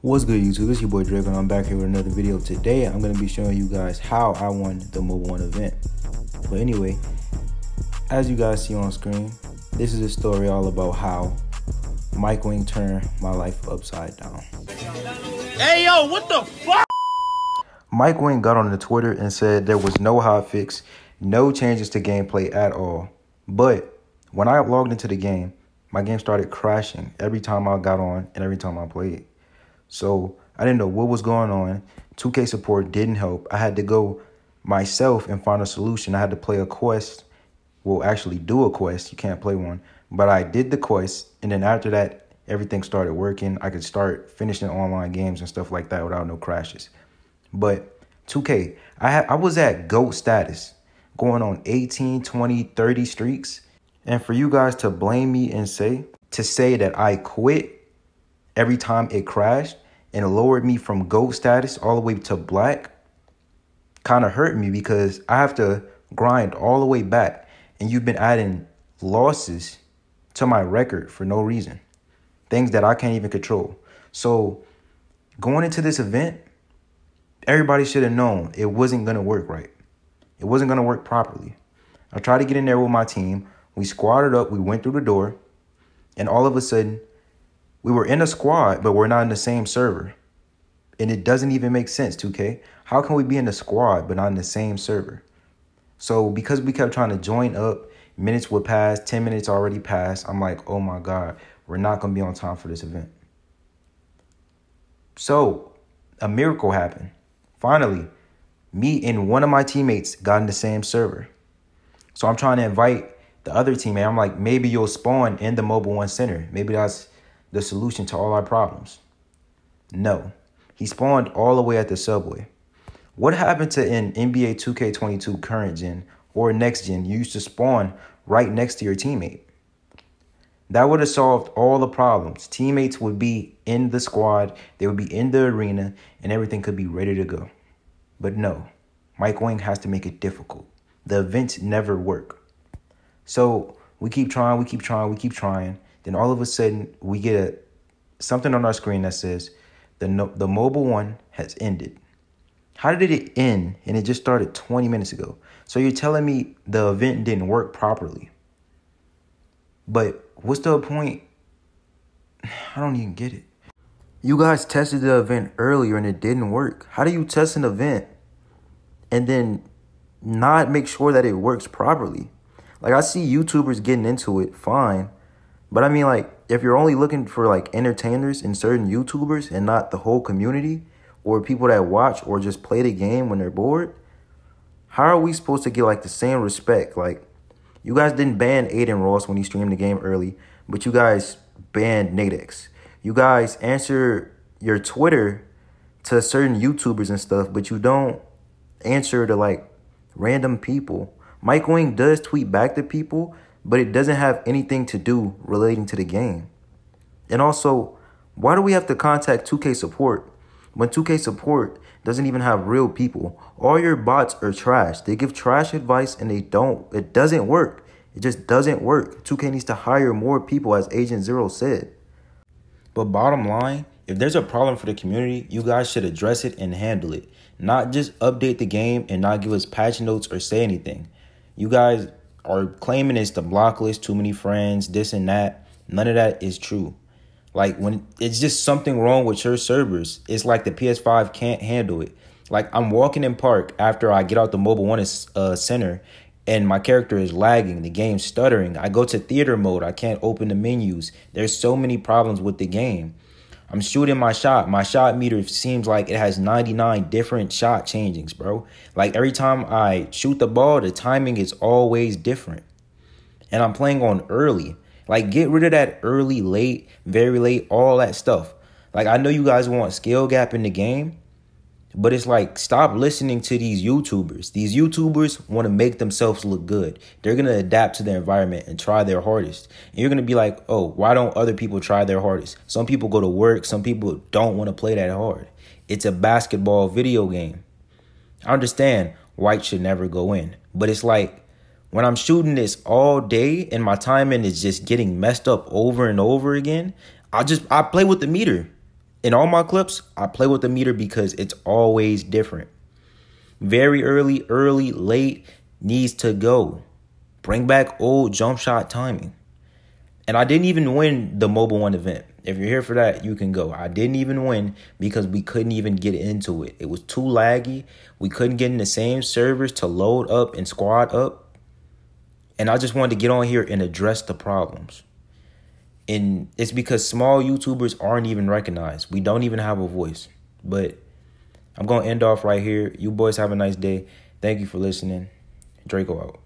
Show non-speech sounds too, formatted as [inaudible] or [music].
What's good YouTube? It's your boy Draco and I'm back here with another video. Today I'm going to be showing you guys how I won the Mobil 1 event. But anyway, as you guys see on screen, this is a story all about how Mike Wang turned my life upside down. Hey yo, what the fuck? Mike Wang got on the Twitter and said there was no hot fix, no changes to gameplay at all. But when I logged into the game, my game started crashing every time I got on and every time I played. So I didn't know what was going on. 2K support didn't help. I had to go myself and find a solution. I had to play a quest. Well, actually do a quest. You can't play one. But I did the quest. And then after that, everything started working. I could start finishing online games and stuff like that without no crashes. But 2K, I, I was at GOAT status, going on 18, 20, 30 streaks. And for you guys to blame me and say, to say that I quit every time it crashed and lowered me from gold status all the way to black kind of hurt me because I have to grind all the way back and you've been adding losses to my record for no reason. Things that I can't even control. So going into this event, everybody should have known it wasn't going to work right. It wasn't going to work properly. I tried to get in there with my team. We squatted up, we went through the door, and all of a sudden, we were in a squad, but we're not in the same server. And it doesn't even make sense, 2K. How can we be in the squad but not in the same server? So because we kept trying to join up, minutes would pass, 10 minutes already passed. I'm like, oh my God, we're not gonna be on time for this event. So a miracle happened. Finally, me and one of my teammates got in the same server. So I'm trying to invite the other teammate. I'm like, maybe you'll spawn in the Mobil 1 Center. Maybe that's the solution to all our problems. No, he spawned all the way at the subway. What happened to in NBA 2K22 current gen or next gen? You used to spawn right next to your teammate. That would have solved all the problems. Teammates would be in the squad, they would be in the arena, and everything could be ready to go. But no, Mike Wang has to make it difficult. The events never work. So we keep trying, we keep trying, we keep trying. Then all of a sudden, we get a something on our screen that says the no, the Mobil 1 has ended. How did it end? And it just started 20 minutes ago. So you're telling me the event didn't work properly. But what's the point? [sighs] I don't even get it. You guys tested the event earlier and it didn't work. How do you test an event and then not make sure that it works properly? Like I see YouTubers getting into it, fine. But I mean, like, if you're only looking for like entertainers and certain YouTubers and not the whole community or people that watch or just play the game when they're bored, how are we supposed to get like the same respect? Like, you guys didn't ban Adin Ross when he streamed the game early, but you guys banned Nadex. You guys answer your Twitter to certain YouTubers and stuff, but you don't answer to like random people. Mike Wang does tweet back to people, but it doesn't have anything to do relating to the game. And also, why do we have to contact 2K support when 2K support doesn't even have real people? All your bots are trash. They give trash advice and they don't, it doesn't work. It just doesn't work. 2K needs to hire more people, as Agent Zero said. But bottom line, if there's a problem for the community, you guys should address it and handle it. Not just update the game and not give us patch notes or say anything. You guys are claiming it's the block list, too many friends, this and that. None of that is true. Like when it's just something wrong with your servers. It's like the PS5 can't handle it. Like I'm walking in park after I get out the Mobil 1 uh, center and my character is lagging, the game's stuttering. I go to theater mode, I can't open the menus. There's so many problems with the game. I'm shooting my shot. My shot meter seems like it has 99 different shot changings, bro. Like every time I shoot the ball, the timing is always different. And I'm playing on early. Like get rid of that early, late, very late, all that stuff. Like I know you guys want skill gap in the game, but it's like, stop listening to these YouTubers. These YouTubers want to make themselves look good. They're going to adapt to their environment and try their hardest. And you're going to be like, oh, why don't other people try their hardest? Some people go to work. Some people don't want to play that hard. It's a basketball video game. I understand white should never go in. But it's like, when I'm shooting this all day and my timing is just getting messed up over and over again, I just, I play with the meter. In all my clips, I play with the meter because it's always different. Very early, early, late needs to go. Bring back old jump shot timing. And I didn't even win the Mobil 1 event. If you're here for that, you can go. I didn't even win because we couldn't even get into it. It was too laggy. We couldn't get in the same servers to load up and squad up. And I just wanted to get on here and address the problems. And it's because small YouTubers aren't even recognized. We don't even have a voice. But I'm going to end off right here. You boys have a nice day. Thank you for listening. Draco out.